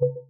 you